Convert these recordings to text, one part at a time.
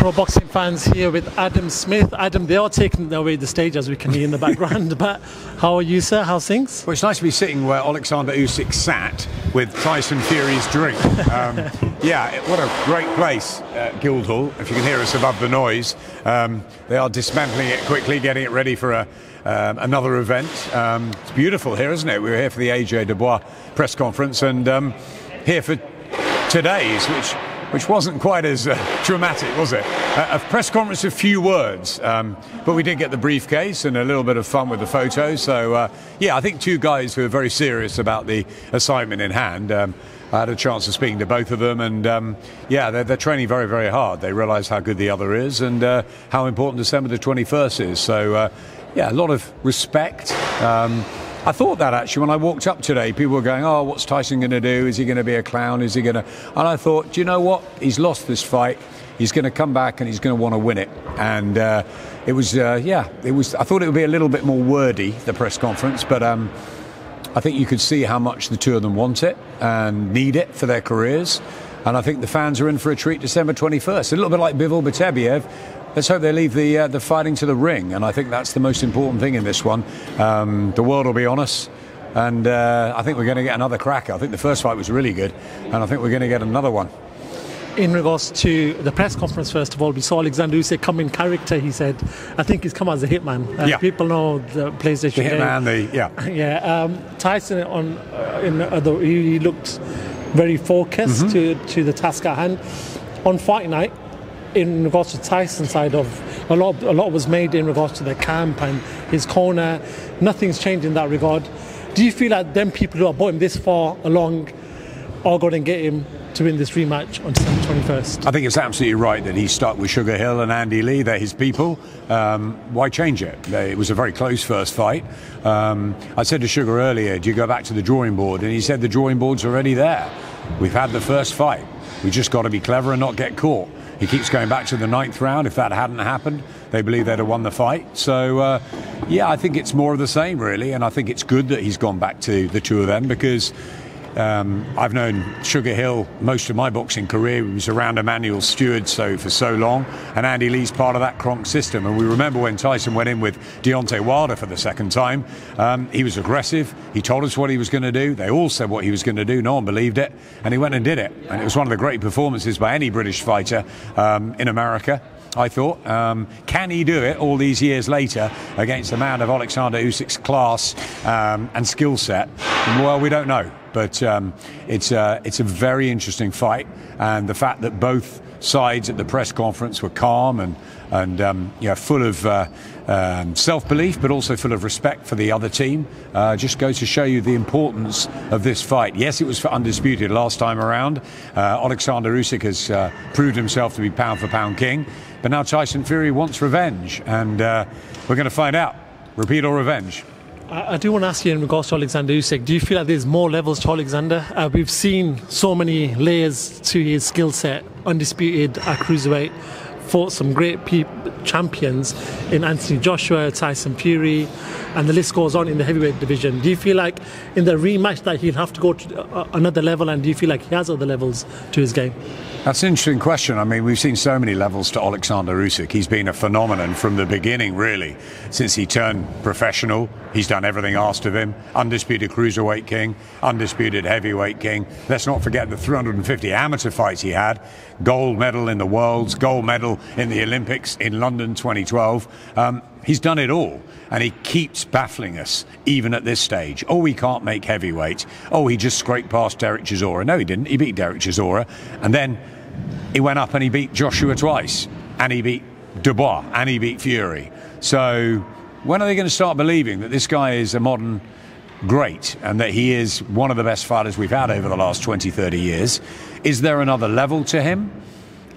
pro boxing fans here with Adam Smith. Adam, they are taking away the stage as we can hear in the background. but how are you, sir? How's things? Well, it's nice to be sitting where Alexander Usyk sat with Tyson Fury's drink. Um, yeah, what a great place, uh, Guildhall. If you can hear us above the noise, um, they are dismantling it quickly, getting it ready for a. Um, another event. Um, it's beautiful here, isn't it? We were here for the AJ Dubois press conference and um, here for today's, which which wasn't quite as uh, dramatic, was it? Uh, a press conference of few words, um, but we did get the briefcase and a little bit of fun with the photos. So, uh, yeah, I think two guys who are very serious about the assignment in hand. Um, I had a chance of speaking to both of them, and um, yeah, they're, they're, training very, very hard. They realise how good the other is and uh, how important December the 21st is. So, uh, yeah, a lot of respect. Um, I thought that actually when I walked up today, people were going, "Oh, what's Tyson going to do? Is he going to be a clown? Is he going to?" And I thought, do you know what? He's lost this fight. He's going to come back and he's going to want to win it. And uh, it was, uh, yeah, it was. I thought it would be a little bit more wordy the press conference, but um, I think you could see how much the two of them want it and need it for their careers. And I think the fans are in for a treat December 21st. A little bit like Bivol Beterbiev let's hope they leave the uh, the fighting to the ring, and I think that's the most important thing in this one. Um, the world will be on us. And uh, I think we're going to get another cracker. I think the first fight was really good, and I think we're going to get another one. In regards to the press conference, first of all, we saw Alexander Usyk come in character. He said, "I think he's come as a hitman." Uh, yeah. People know the PlayStation. The hitman, the yeah, yeah. Um, Tyson on uh, in the, he looked very focused mm-hmm. to to the task at hand. On fight night, in regards to Tyson's side of a lot, a lot was made in regards to the camp and his corner. Nothing's changed in that regard. Do you feel like them people who have brought him this far along are going to get him to win this rematch on December 21st? I think it's absolutely right that he's stuck with Sugar Hill and Andy Lee. They're his people. Um, why change it? It was a very close first fight. Um, I said to Sugar earlier, do you go back to the drawing board? And he said the drawing board's already there. We've had the first fight. We just got to be clever and not get caught. He keeps going back to the ninth round. If that hadn't happened, they believe they'd have won the fight. So, uh, yeah, I think it's more of the same, really. And I think it's good that he's gone back to the two of them because um, I've known Sugar Hill most of my boxing career. He was around Emanuel Steward so for so long, and Andy Lee's part of that Kronk system. And we remember when Tyson went in with Deontay Wilder for the second time. Um, he was aggressive. He told us what he was going to do. They all said what he was going to do. No one believed it, and he went and did it. And it was one of the great performances by any British fighter um, in America. I thought. Um, can he do it all these years later against a man of Alexander Usyk's class um, and skill set? Well, we don't know. But um, it's, uh, it's a very interesting fight, and the fact that both sides at the press conference were calm and, and um, full of uh, um, self belief, but also full of respect for the other team, uh, just goes to show you the importance of this fight. Yes, it was for undisputed last time around. Uh, Alexander Usyk has uh, proved himself to be pound for pound king, but now Tyson Fury wants revenge, and uh, we're going to find out. Repeat or revenge? I, do want to ask you in regards to Alexander Usyk, do you feel like there's more levels to Alexander? Uh, we've seen so many layers to his skill set, undisputed at cruiserweight, fought some great pe- champions in Anthony Joshua, Tyson Fury, and the list goes on in the heavyweight division. Do you feel like in the rematch that he'll have to go to uh, another level, and do you feel like he has other levels to his game? That's an interesting question. I mean, we've seen so many levels to Alexander Usyk. He's been a phenomenon from the beginning, really. Since he turned professional, he's done everything asked of him. Undisputed cruiserweight king, undisputed heavyweight king. Let's not forget the 350 amateur fights he had. Gold medal in the Worlds, gold medal in the Olympics in London 2012. Um, he's done it all, and he keeps baffling us, even at this stage. Oh, he can't make heavyweight. Oh, he just scraped past Derek Chisora. No, he didn't. He beat Derek Chisora, and then he went up and he beat Joshua twice, and he beat Dubois, and he beat Fury. So when are they going to start believing that this guy is a modern great and that he is one of the best fighters we've had over the last 20, 30 years? Is there another level to him?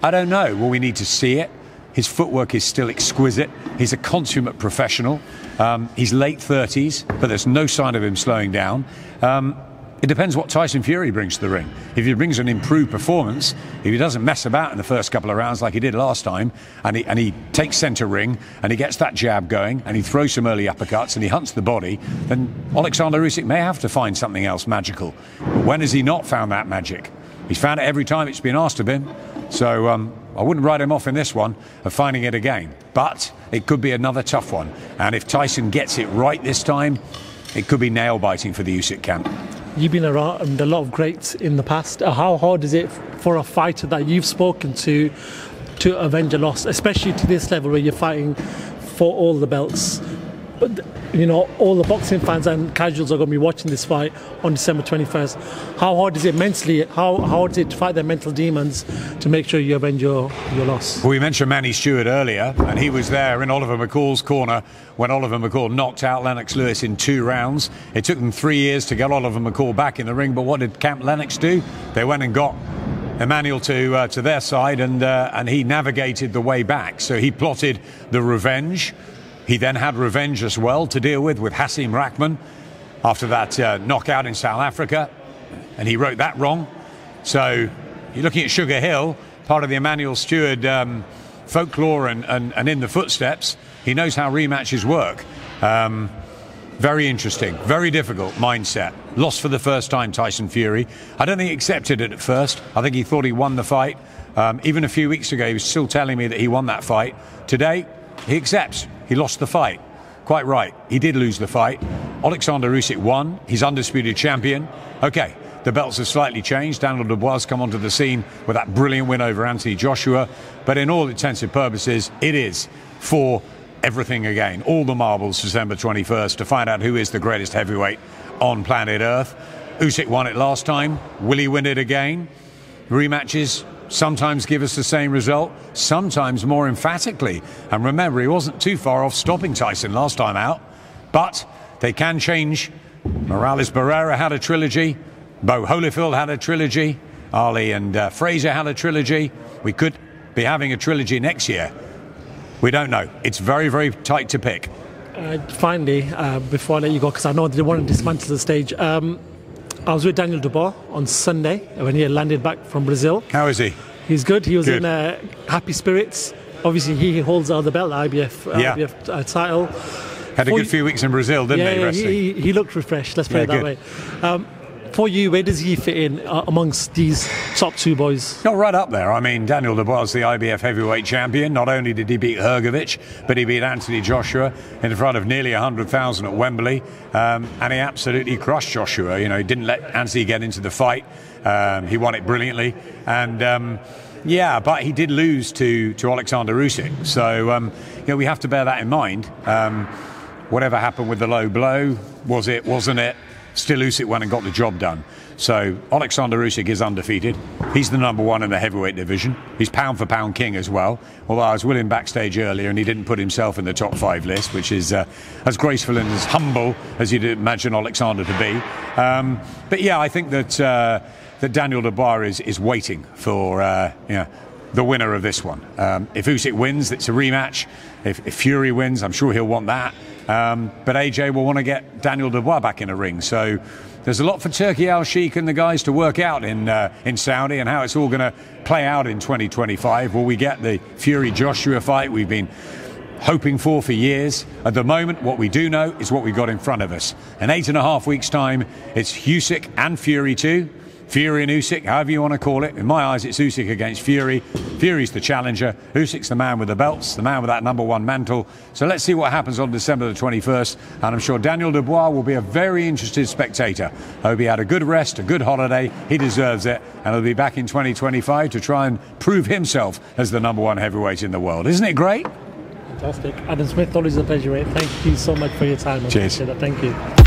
I don't know. Well, we need to see it. His footwork is still exquisite. He's a consummate professional. Um, he's late 30s, but there's no sign of him slowing down. Um, it depends what Tyson Fury brings to the ring. If he brings an improved performance, if he doesn't mess about in the first couple of rounds like he did last time, and he, and he takes centre ring and he gets that jab going and he throws some early uppercuts and he hunts the body, then Alexander Usyk may have to find something else magical. But when has he not found that magic? He's found it every time it's been asked of him. So um, I wouldn't write him off in this one of finding it again. But it could be another tough one. And if Tyson gets it right this time, it could be nail biting for the Usyk camp. You've been around a lot of greats in the past. Uh, how hard is it for a fighter that you've spoken to to avenge a loss, especially to this level where you're fighting for all the belts? You know, all the boxing fans and casuals are going to be watching this fight on December 21st. How hard is it mentally? How, how hard is it to fight their mental demons to make sure you avenge your, your loss? Well, we mentioned Manny Steward earlier, and he was there in Oliver McCall's corner when Oliver McCall knocked out Lennox Lewis in two rounds. It took them three years to get Oliver McCall back in the ring, but what did Camp Lennox do? They went and got Emanuel to uh, to their side, and uh, and he navigated the way back. So he plotted the revenge. He then had revenge as well to deal with with Hasim Rahman after that uh, knockout in South Africa, and he wrote that wrong. So you're looking at Sugar Hill, part of the Emanuel Steward um, folklore and, and, and in the footsteps. He knows how rematches work. Um, very interesting, very difficult mindset. Lost for the first time, Tyson Fury. I don't think he accepted it at first. I think he thought he won the fight. Um, even a few weeks ago, he was still telling me that he won that fight. Today, he accepts he lost the fight. Quite right, he did lose the fight. Alexander Usyk won. He's undisputed champion. Okay, the belts have slightly changed. Daniel Dubois come onto the scene with that brilliant win over Anthony Joshua. But in all intents and purposes, it is for everything again. All the marbles December 21st to find out who is the greatest heavyweight on planet Earth. Usyk won it last time. Will he win it again? Rematches sometimes give us the same result, sometimes more emphatically. And remember, he wasn't too far off stopping Tyson last time out. But they can change. Morales Barrera had a trilogy. Bowe Holyfield had a trilogy. Ali and uh, Frazier had a trilogy. We could be having a trilogy next year. We don't know. It's very, very tight to pick. Uh, finally, uh, before I let you go, because I know they want to dismantle the stage. Um, I was with Daniel Dubois on Sunday when he landed back from Brazil. How is he? He's good. He was good. in uh, happy spirits. Obviously, he holds the belt, IBF, yeah. IBF uh, title. Had a good few weeks in Brazil, didn't yeah, he? Yeah, he, he, looked refreshed. Let's put yeah, it that good. way. Um, for you, where does he fit in uh, amongst these top two boys? Not right up there. I mean, Daniel Dubois, the IBF heavyweight champion. Not only did he beat Hrgovic, but he beat Anthony Joshua in front of nearly 100,000 at Wembley. Um, and he absolutely crushed Joshua. You know, he didn't let Anthony get into the fight. Um, he won it brilliantly. And. Um, yeah, but he did lose to, to Alexander Usyk. So, um, you know, we have to bear that in mind. Um, whatever happened with the low blow, was it, wasn't it? Still, Usyk went and got the job done. So Alexander Usyk is undefeated. He's the number one in the heavyweight division. He's pound for pound king as well. Although I was with him backstage earlier and he didn't put himself in the top five list, which is uh, as graceful and as humble as you'd imagine Alexander to be. Um, but yeah, I think that uh, that Daniel Dubois is, is waiting for uh, you know, the winner of this one. Um, if Usyk wins, it's a rematch. If, if Fury wins, I'm sure he'll want that. Um, but AJ will want to get Daniel Dubois back in a ring. So there's a lot for Turki Al Sheikh and the guys to work out in uh, in Saudi and how it's all going to play out in 2025. Will we get the Fury Joshua fight we've been hoping for for years? At the moment, what we do know is what we've got in front of us. In eight and a half weeks' time, it's Usyk and Fury too. Fury and Usyk, however you want to call it. In my eyes, it's Usyk against Fury. Fury's the challenger. Usyk's the man with the belts, the man with that number one mantle. So let's see what happens on December the 21st. And I'm sure Daniel Dubois will be a very interested spectator. I hope he had a good rest, a good holiday. He deserves it. And he'll be back in 2025 to try and prove himself as the number one heavyweight in the world. Isn't it great? Fantastic. Adam Smith, always a pleasure, mate. Thank you so much for your time. Cheers. Thank you.